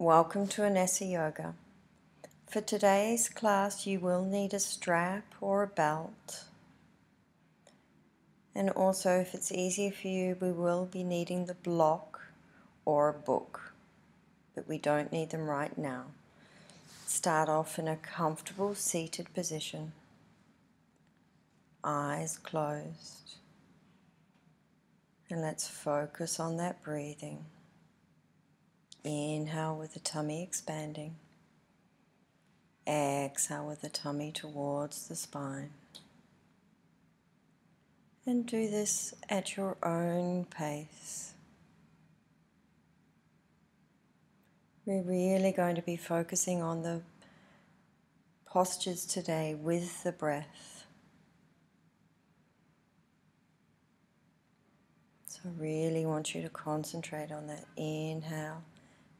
Welcome to Anessa Yoga. For today's class, you will need a strap or a belt. And also, if it's easier for you, we will be needing the block or a book, but we don't need them right now. Start off in a comfortable seated position, eyes closed, and let's focus on that breathing. Inhale with the tummy expanding. Exhale with the tummy towards the spine. And do this at your own pace. We're really going to be focusing on the postures today with the breath. So, really want you to concentrate on that inhale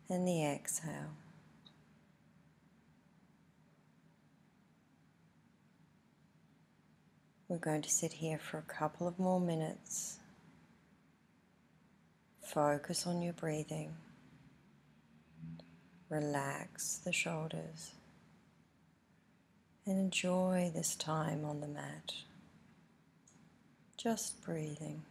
and the exhale. We're going to sit here for a couple of more minutes. Focus on your breathing. Relax the shoulders and enjoy this time on the mat. Just breathing.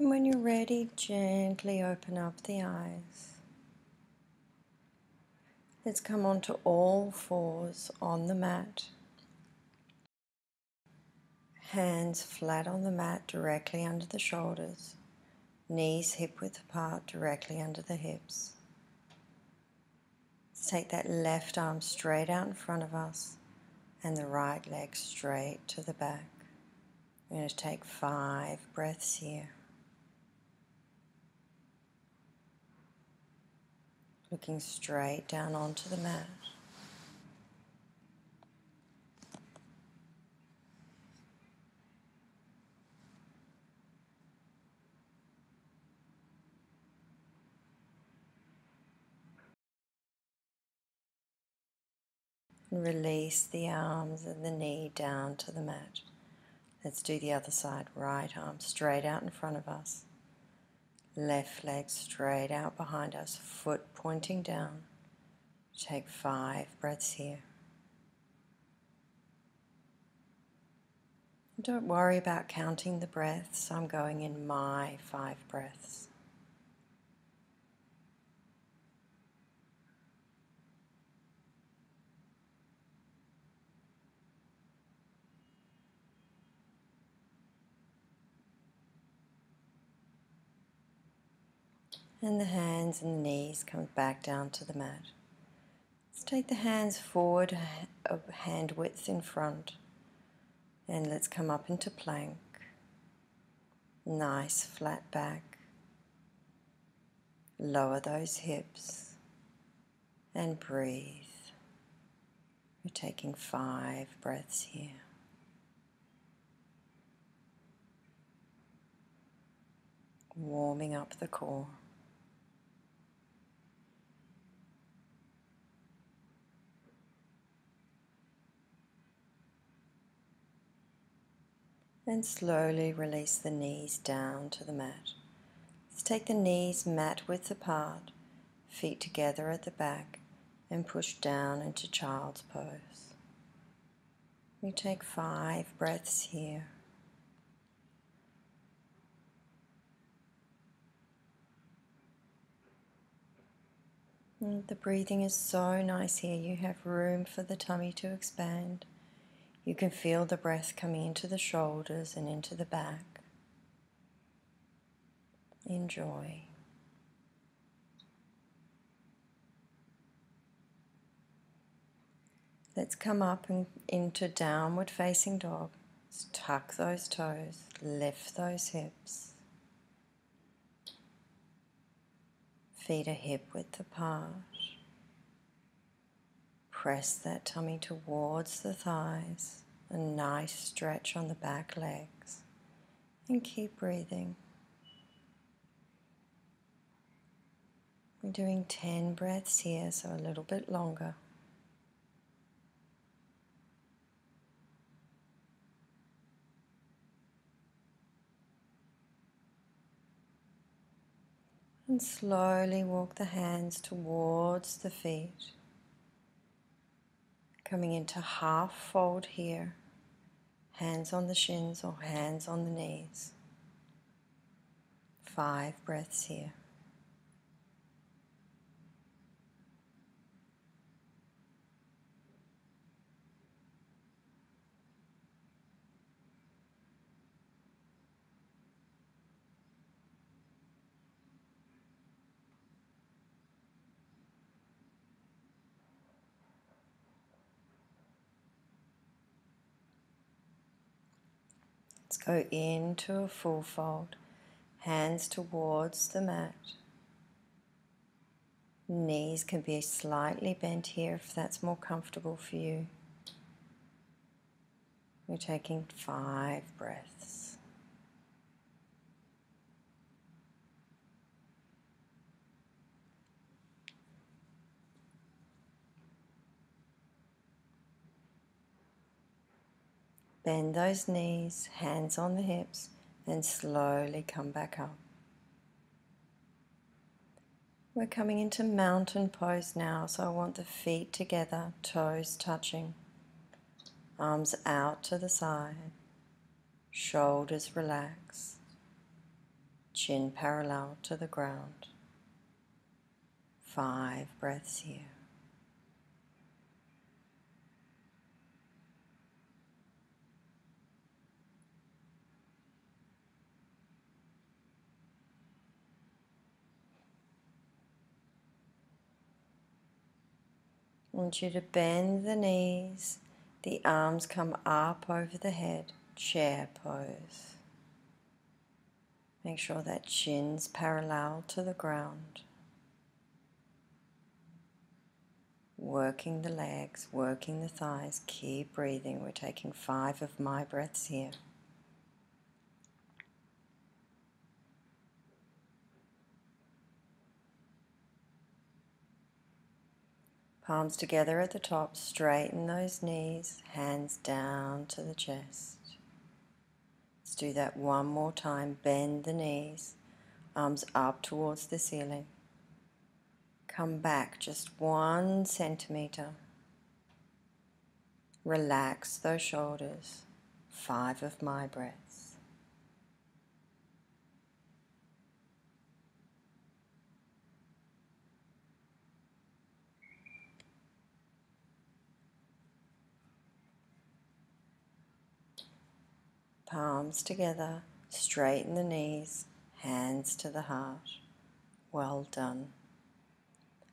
And when you're ready, gently open up the eyes. Let's come onto all fours on the mat. Hands flat on the mat directly under the shoulders. Knees hip width apart directly under the hips. Let's take that left arm straight out in front of us and the right leg straight to the back. We're going to take five breaths here. Looking straight down onto the mat. And release the arms and the knee down to the mat. Let's do the other side. Right arm straight out in front of us. Left leg straight out behind us, foot pointing down. Take five breaths here. Don't worry about counting the breaths. I'm going in my five breaths. And the hands and knees come back down to the mat. Let's take the hands forward a uh, hand width in front and let's come up into plank. Nice flat back. Lower those hips and breathe. We're taking five breaths here. Warming up the core. And slowly release the knees down to the mat. Let's take the knees mat width apart, feet together at the back, and push down into child's pose. We take five breaths here. And the breathing is so nice here. You have room for the tummy to expand. You can feel the breath coming into the shoulders and into the back. Enjoy. Let's come up and into downward facing dog. Let's tuck those toes, lift those hips. Feet are hip width apart. Press that tummy towards the thighs. A nice stretch on the back legs. And keep breathing. We're doing 10 breaths here, so a little bit longer. And slowly walk the hands towards the feet. Coming into half fold here. Hands on the shins or hands on the knees. Five breaths here. Let's go into a full fold, hands towards the mat. Knees can be slightly bent here if that's more comfortable for you. We're taking five breaths. Bend those knees, hands on the hips, and slowly come back up. We're coming into mountain pose now, so I want the feet together, toes touching, arms out to the side, shoulders relaxed, chin parallel to the ground. Five breaths here. Want you to bend the knees, the arms come up over the head, chair pose. Make sure that chin's parallel to the ground. Working the legs, working the thighs, keep breathing. We're taking five of my breaths here. Palms together at the top, straighten those knees, hands down to the chest. Let's do that one more time. Bend the knees, arms up towards the ceiling. Come back just one centimeter. Relax those shoulders. Five of my breaths. Palms together, straighten the knees, hands to the heart. Well done.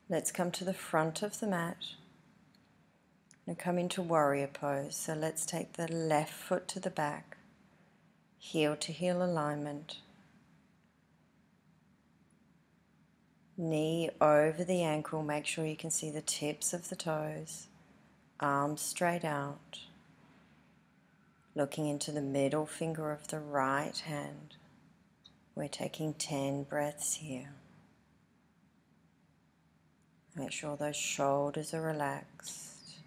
Let's come to the front of the mat and come into warrior pose. So let's take the left foot to the back, heel to heel alignment. Knee over the ankle, make sure you can see the tips of the toes, arms straight out looking into the middle finger of the right hand. We're taking 10 breaths here. Make sure those shoulders are relaxed.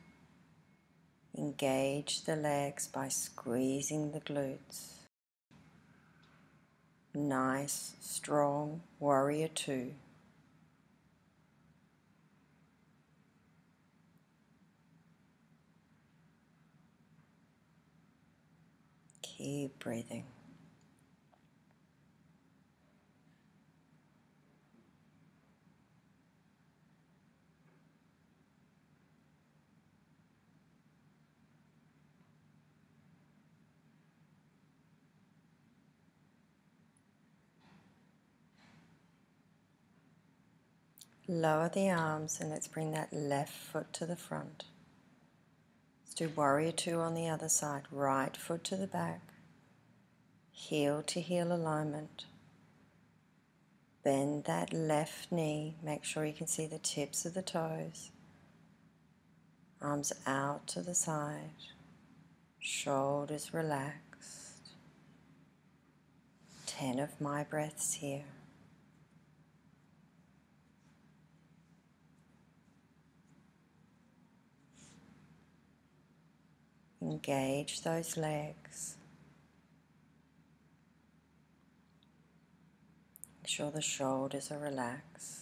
Engage the legs by squeezing the glutes. Nice, strong warrior two. Keep breathing. Lower the arms and let's bring that left foot to the front. Do warrior two on the other side. Right foot to the back. Heel to heel alignment. Bend that left knee. Make sure you can see the tips of the toes. Arms out to the side. Shoulders relaxed. Ten of my breaths here. Engage those legs. Make sure the shoulders are relaxed.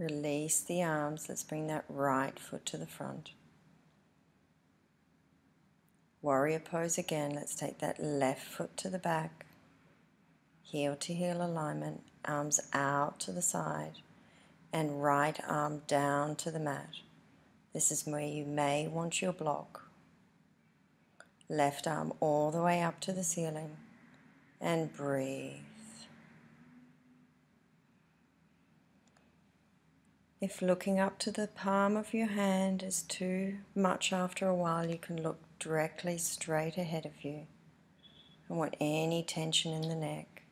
Release the arms. Let's bring that right foot to the front. Warrior pose again. Let's take that left foot to the back. Heel to heel alignment. Arms out to the side. And right arm down to the mat. This is where you may want your block. Left arm all the way up to the ceiling. And breathe. If looking up to the palm of your hand is too much after a while, you can look directly straight ahead of you. Don't want any tension in the neck.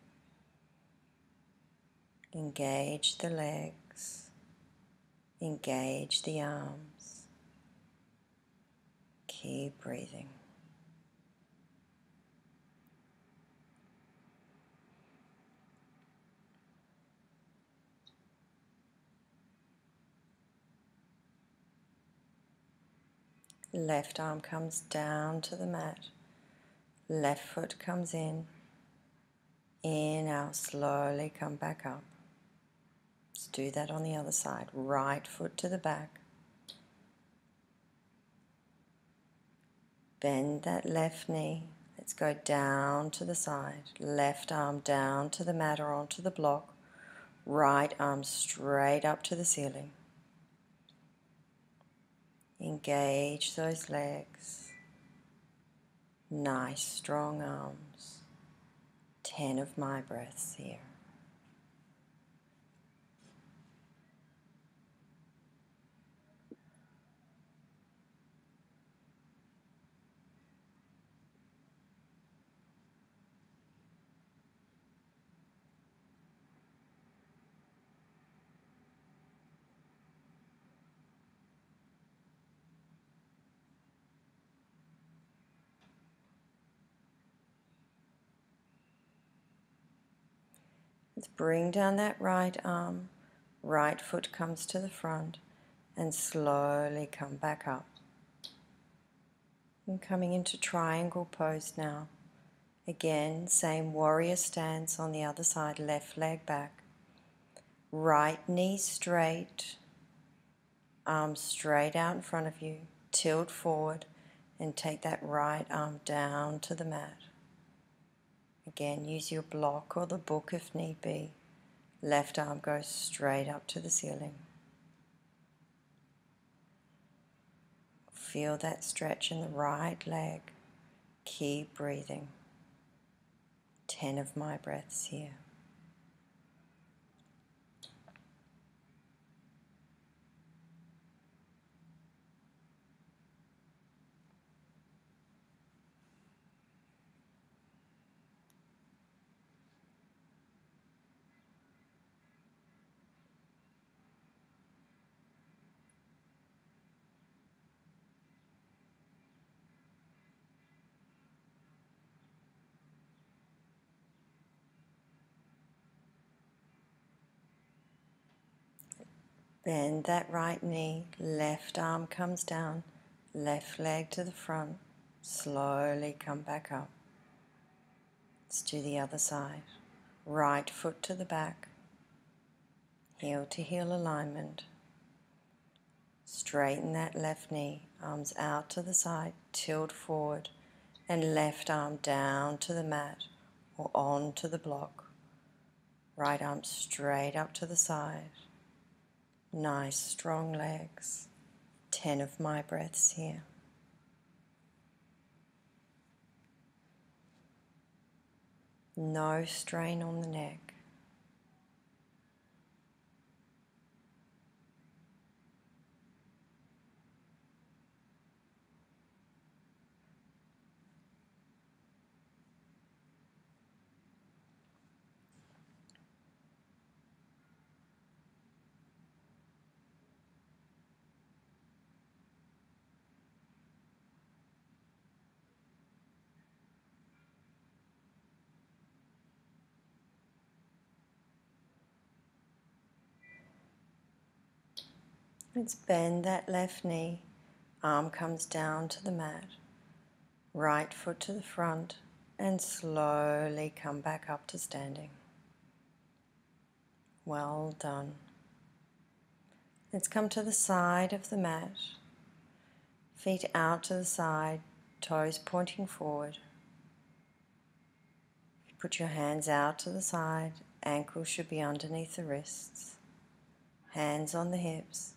Engage the legs. Engage the arms. Keep breathing. Left arm comes down to the mat. Left foot comes in. In, out, slowly come back up. Let's do that on the other side. Right foot to the back. Bend that left knee. Let's go down to the side. Left arm down to the mat or onto the block. Right arm straight up to the ceiling. Engage those legs. Nice strong arms. Ten of my breaths here. Let's bring down that right arm, right foot comes to the front, and slowly come back up. And coming into triangle pose now. Again, same warrior stance on the other side, left leg back. Right knee straight, arms straight out in front of you, tilt forward, and take that right arm down to the mat. Again, use your block or the book if need be. Left arm goes straight up to the ceiling. Feel that stretch in the right leg. Keep breathing. Ten of my breaths here. Bend that right knee, left arm comes down, left leg to the front, slowly come back up. Let's do the other side. Right foot to the back, heel to heel alignment. Straighten that left knee, arms out to the side, tilt forward, and left arm down to the mat or onto the block. Right arm straight up to the side. Nice strong legs. 10 of my breaths here. No strain on the neck. Let's bend that left knee. Arm comes down to the mat. Right foot to the front and slowly come back up to standing. Well done. Let's come to the side of the mat. Feet out to the side, toes pointing forward. Put your hands out to the side, ankles should be underneath the wrists, hands on the hips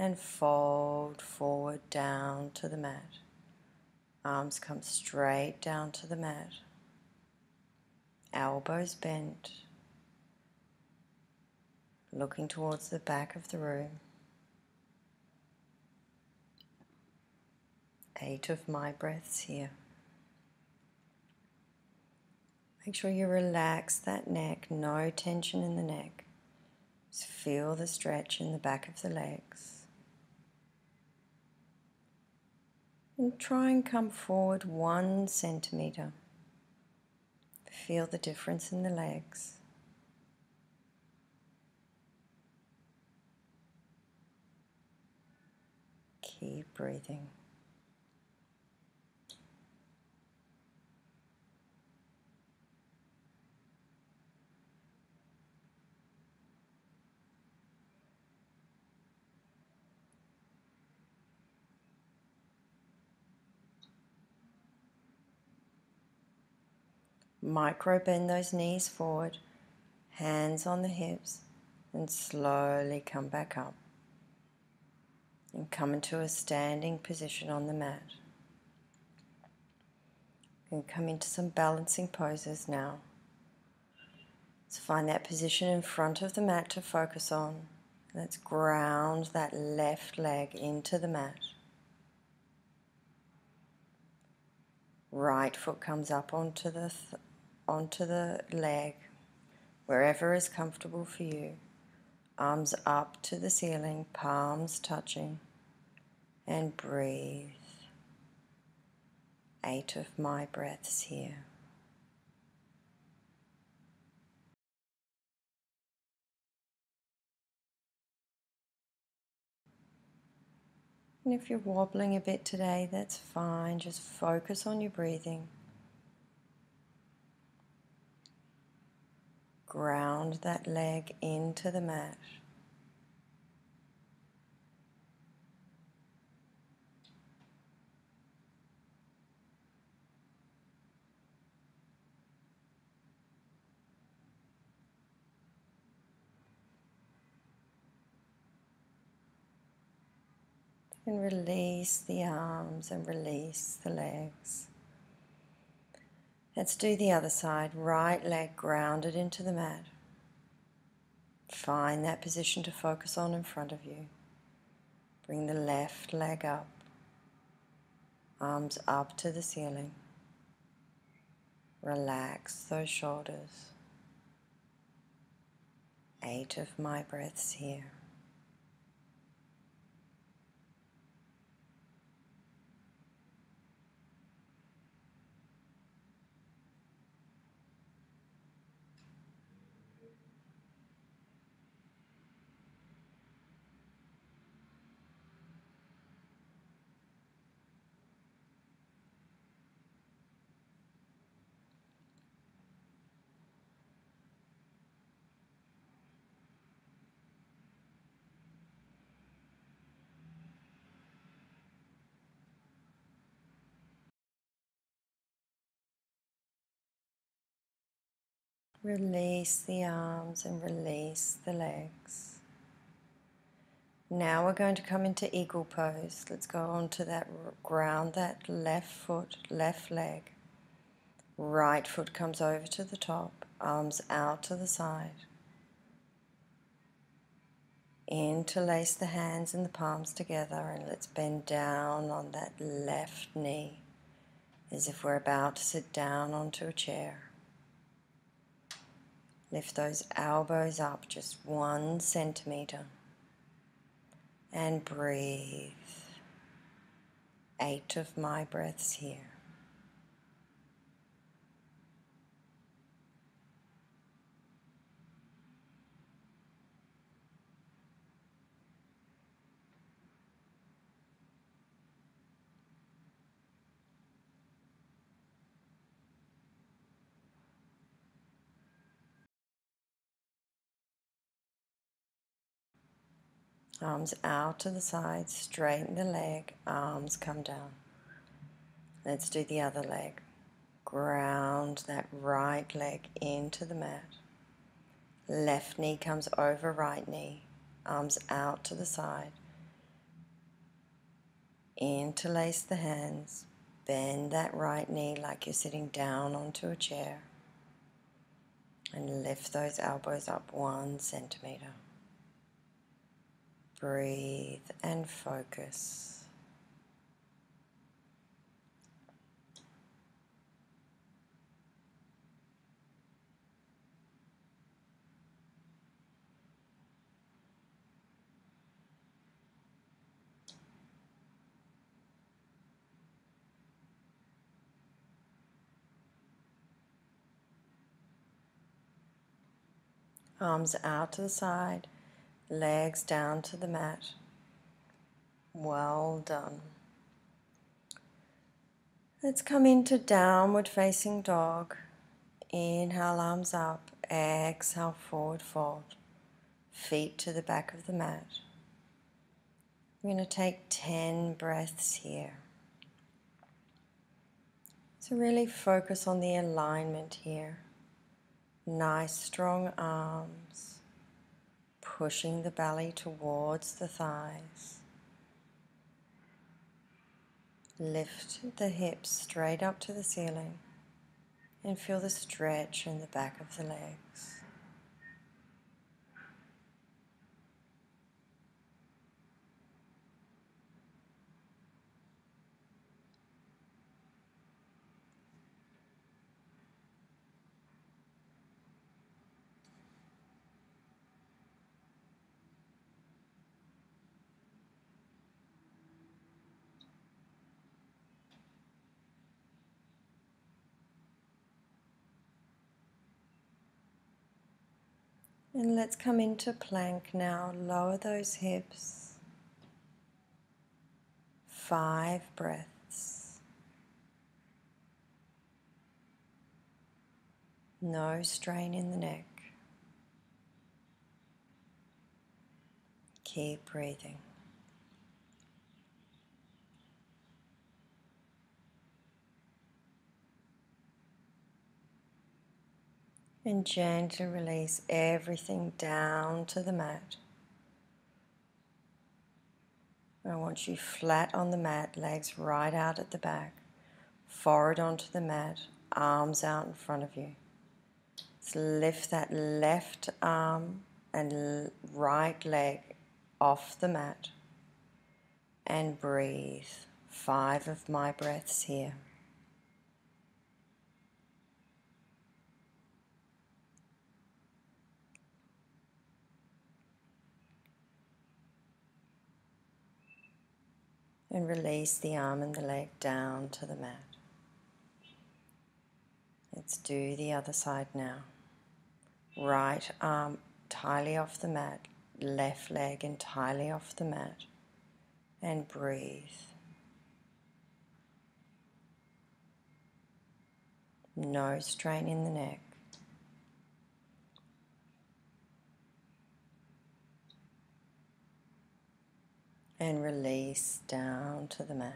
and fold forward down to the mat. Arms come straight down to the mat. Elbows bent. Looking towards the back of the room. Eight of my breaths here. Make sure you relax that neck, no tension in the neck. Just feel the stretch in the back of the legs. And try and come forward one centimeter. Feel the difference in the legs. Keep breathing. Micro bend those knees forward, hands on the hips, and slowly come back up. And come into a standing position on the mat. And come into some balancing poses now. Let's find that position in front of the mat to focus on. Let's ground that left leg into the mat. Right foot comes up onto the onto the leg, wherever is comfortable for you. Arms up to the ceiling, palms touching, and breathe. Eight of my breaths here. And if you're wobbling a bit today, that's fine. Just focus on your breathing. Ground that leg into the mat. And release the arms and release the legs. Let's do the other side. Right leg grounded into the mat. Find that position to focus on in front of you. Bring the left leg up. Arms up to the ceiling. Relax those shoulders. Eight of my breaths here. Release the arms and release the legs. Now we're going to come into eagle pose. Let's go on to that ground, that left foot, left leg. Right foot comes over to the top, arms out to the side. Interlace the hands and the palms together and let's bend down on that left knee as if we're about to sit down onto a chair. Lift those elbows up just one centimeter and breathe. Eight of my breaths here. Arms out to the side, straighten the leg, arms come down. Let's do the other leg. Ground that right leg into the mat. Left knee comes over right knee, arms out to the side. Interlace the hands, bend that right knee like you're sitting down onto a chair. And lift those elbows up one centimeter. Breathe and focus. Arms out to the side legs down to the mat. Well done. Let's come into downward facing dog. Inhale, arms up. Exhale, forward fold. Feet to the back of the mat. We're going to take 10 breaths here. So, really focus on the alignment here. Nice, strong arms pushing the belly towards the thighs. Lift the hips straight up to the ceiling and feel the stretch in the back of the legs. And let's come into plank now. Lower those hips. Five breaths. No strain in the neck. Keep breathing. And gently release everything down to the mat. I want you flat on the mat, legs right out at the back, forward onto the mat, arms out in front of you. So lift that left arm and right leg off the mat and breathe. Five of my breaths here. And release the arm and the leg down to the mat. Let's do the other side now. Right arm entirely off the mat, left leg entirely off the mat, and breathe. No strain in the neck. And release down to the mat.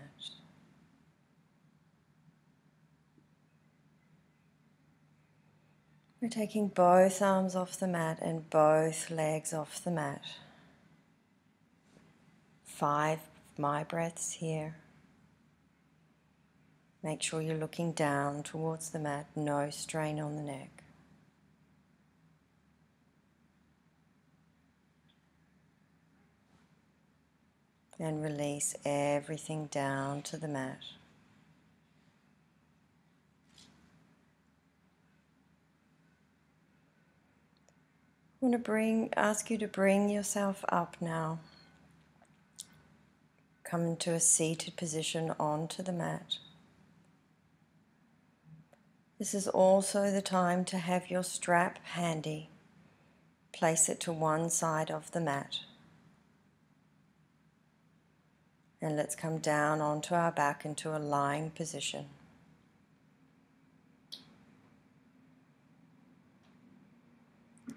We're taking both arms off the mat and both legs off the mat. Five my breaths here. Make sure you're looking down towards the mat, no strain on the neck. And release everything down to the mat. I want to bring ask you to bring yourself up now. Come into a seated position onto the mat. This is also the time to have your strap handy. Place it to one side of the mat. And let's come down onto our back into a lying position.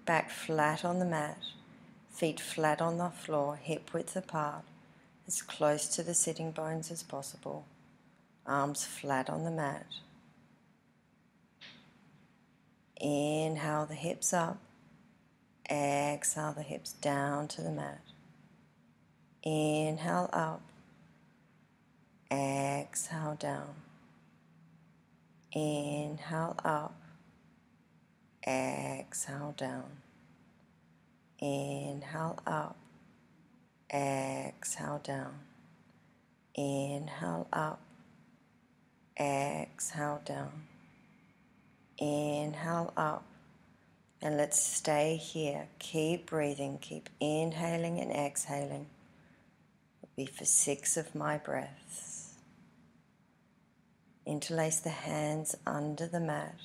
Back flat on the mat, feet flat on the floor, hip width apart, as close to the sitting bones as possible. Arms flat on the mat. Inhale the hips up. Exhale the hips down to the mat. Inhale up. Exhale down. Inhale up. Exhale down. Inhale up. Exhale down. Inhale up. Exhale down. Inhale up. And let's stay here. Keep breathing. Keep inhaling and exhaling. It'll be for six of my breaths. Interlace the hands under the mat,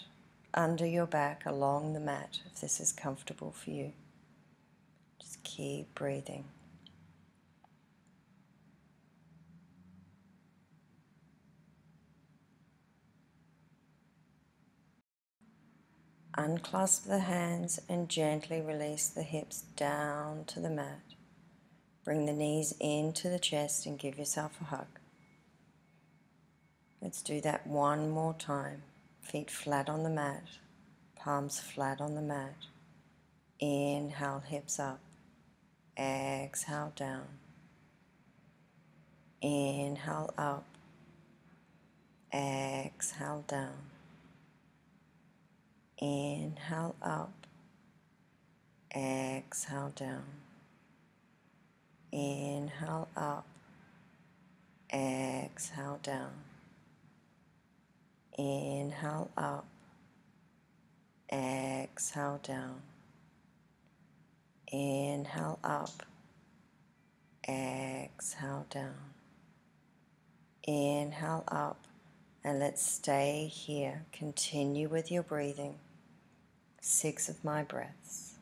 under your back, along the mat, if this is comfortable for you. Just keep breathing. Unclasp the hands and gently release the hips down to the mat. Bring the knees into the chest and give yourself a hug. Let's do that one more time. Feet flat on the mat, palms flat on the mat. Inhale, hips up. Exhale, down. Inhale, up. Exhale, down. Inhale up, exhale down. Inhale up, exhale down. Inhale up, exhale down. Inhale up, exhale down. Inhale up, and let's stay here. Continue with your breathing six of my breaths.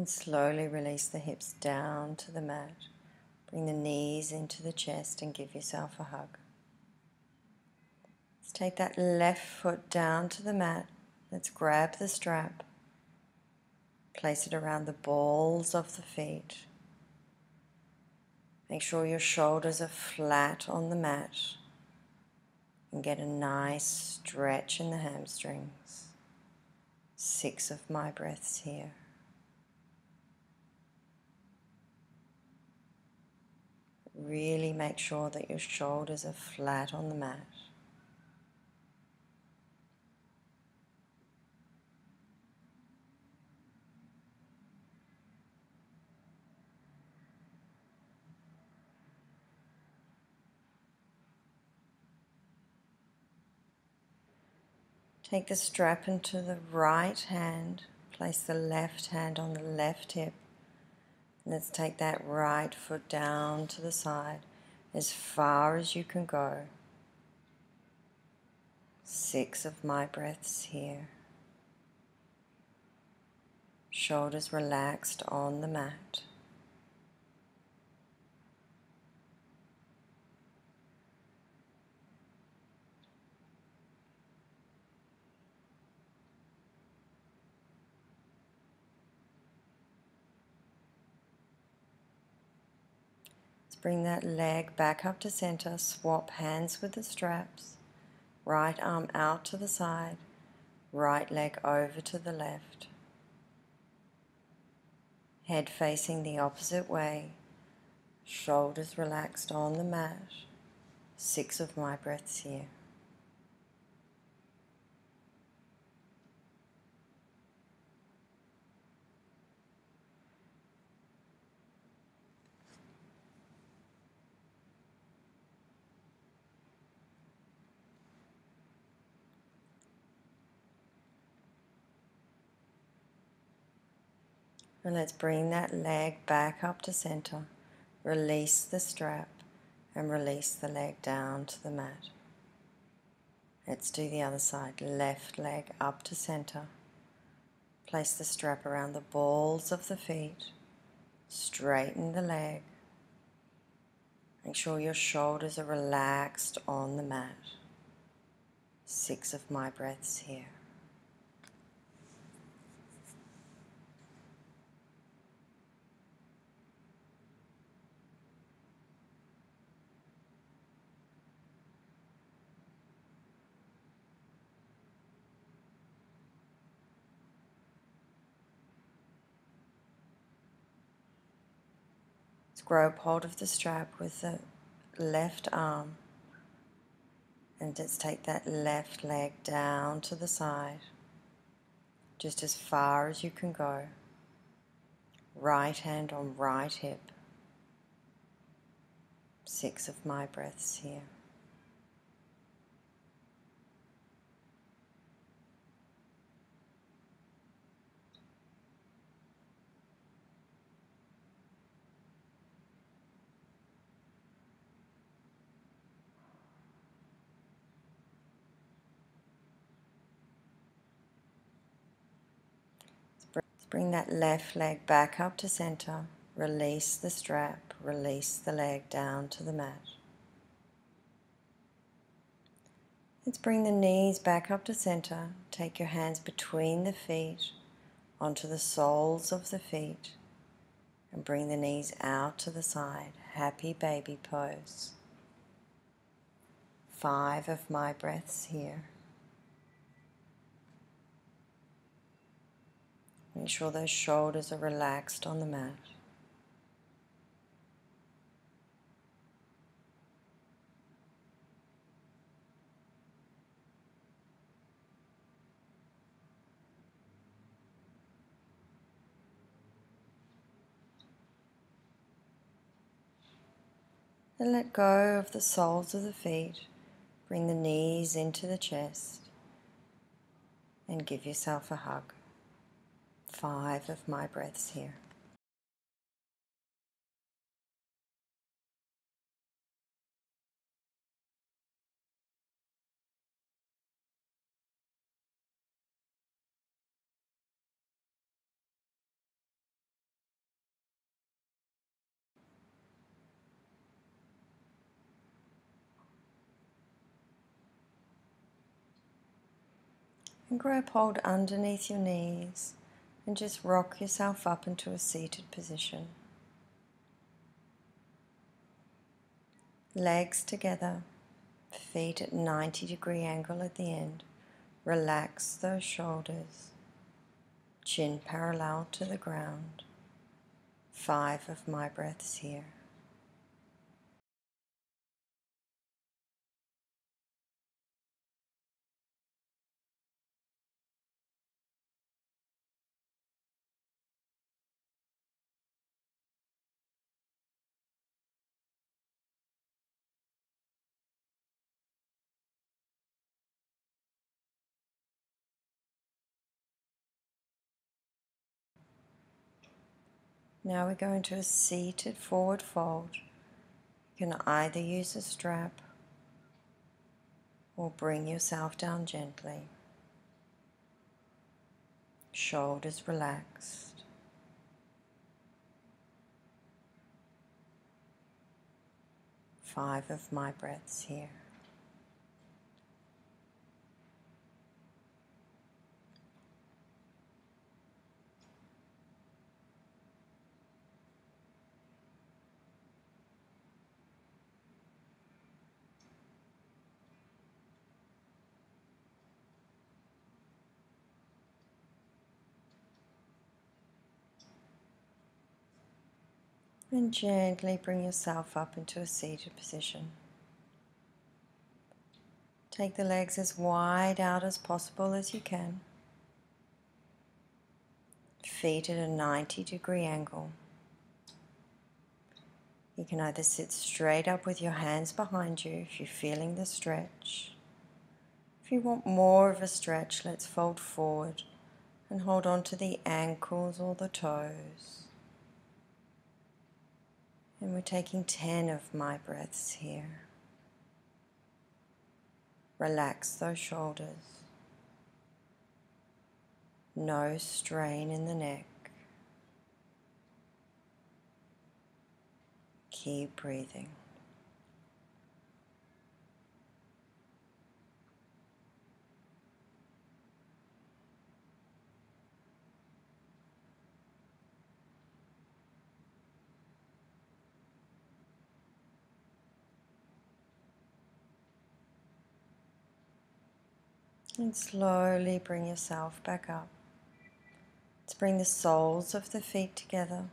And slowly release the hips down to the mat. Bring the knees into the chest and give yourself a hug. Let's take that left foot down to the mat Let's grab the strap, place it around the balls of the feet. Make sure your shoulders are flat on the mat and get a nice stretch in the hamstrings. Six of my breaths here. Really make sure that your shoulders are flat on the mat. Take the strap into the right hand, place the left hand on the left hip. Let's take that right foot down to the side as far as you can go. Six of my breaths here. Shoulders relaxed on the mat. Bring that leg back up to center. Swap hands with the straps. Right arm out to the side. Right leg over to the left. Head facing the opposite way. Shoulders relaxed on the mat. Six of my breaths here. And let's bring that leg back up to center. Release the strap and release the leg down to the mat. Let's do the other side. Left leg up to center. Place the strap around the balls of the feet. Straighten the leg. Make sure your shoulders are relaxed on the mat. Six of my breaths here. Grab hold of the strap with the left arm and just take that left leg down to the side, just as far as you can go. Right hand on right hip. Six of my breaths here. Bring that left leg back up to center. Release the strap, release the leg down to the mat. Let's bring the knees back up to center. Take your hands between the feet onto the soles of the feet and bring the knees out to the side. Happy baby pose. Five of my breaths here. Make sure those shoulders are relaxed on the mat. And let go of the soles of the feet. Bring the knees into the chest and give yourself a hug five of my breaths here. and grab hold underneath your knees and just rock yourself up into a seated position. Legs together, feet at 90 degree angle at the end. Relax those shoulders, chin parallel to the ground. Five of my breaths here. Now we go into a seated forward fold. You can either use a strap or bring yourself down gently. Shoulders relaxed. Five of my breaths here. And gently bring yourself up into a seated position. Take the legs as wide out as possible as you can. Feet at a 90 degree angle. You can either sit straight up with your hands behind you if you're feeling the stretch. If you want more of a stretch, let's fold forward and hold on to the ankles or the toes. And we're taking 10 of my breaths here. Relax those shoulders. No strain in the neck. Keep breathing. And slowly bring yourself back up. Let's bring the soles of the feet together.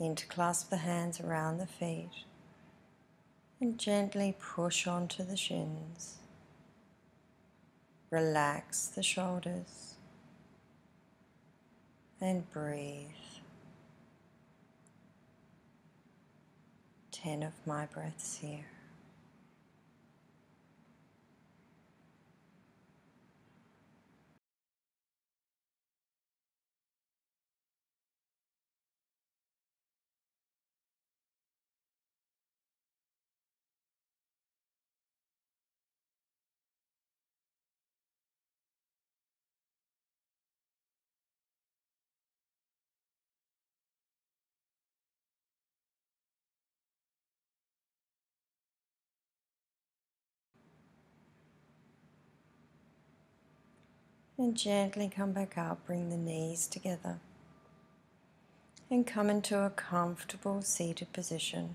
Interclasp the hands around the feet and gently push onto the shins. Relax the shoulders and breathe. Ten of my breaths here. And gently come back up, bring the knees together. And come into a comfortable seated position.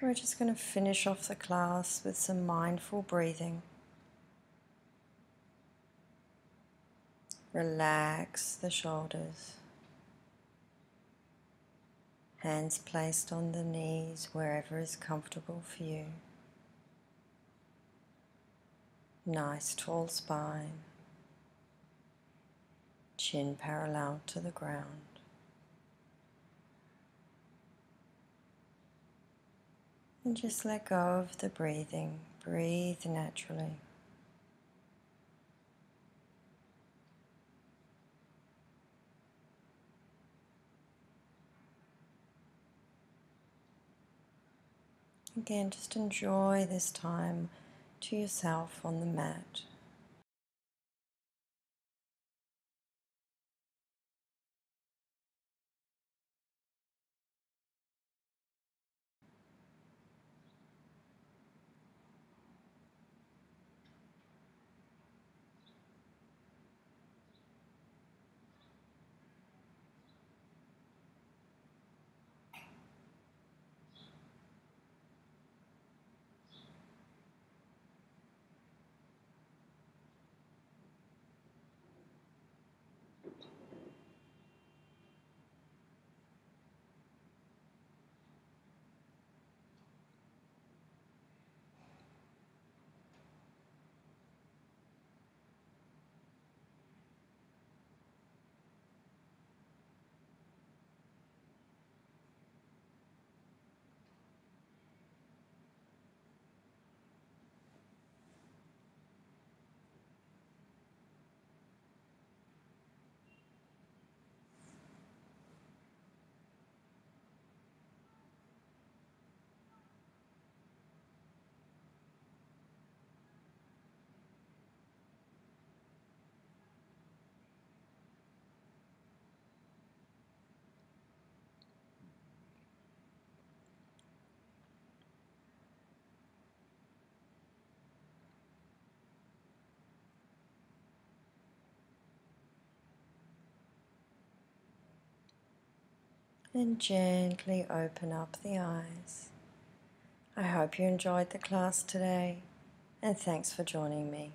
We're just going to finish off the class with some mindful breathing. Relax the shoulders. Hands placed on the knees wherever is comfortable for you. Nice tall spine. Chin parallel to the ground. And just let go of the breathing. Breathe naturally. Again, just enjoy this time to yourself on the mat. And gently open up the eyes. I hope you enjoyed the class today and thanks for joining me.